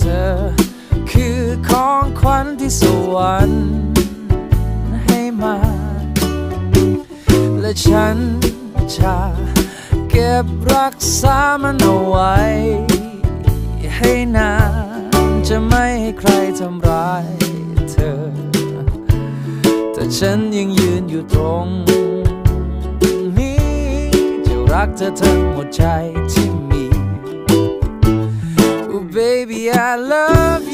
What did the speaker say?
เธอ คือของขวัญที่สวรรค์ให้มา และฉันจะเก็บรักษามันเอาไว้ ให้นานจะไม่ให้ใครทำร้ายเธอ แต่ฉันยังยืนอยู่ตรงนี้ จะรักเธอทั้งหมดใจที่ baby I love